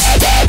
Bye.